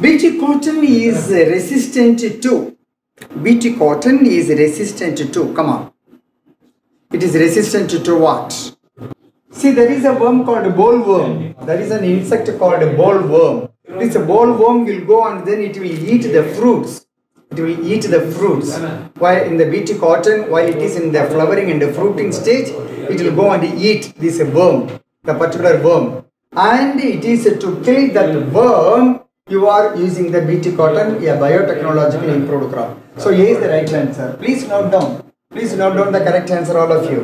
BT cotton is resistant to. BT cotton is resistant to. Come on. It is resistant to what? See, there is a worm called a bollworm. There is an insect called a bollworm. This bollworm will go and then it will eat the fruits. It will eat the fruits. While in the BT cotton, while it is in the flowering and the fruiting stage, it will go and eat this worm, the particular worm. And it is to kill that worm, you are using the BT cotton, a biotechnologically improved crop. So A is the right answer. Please note down. Please note down the correct answer, all of you.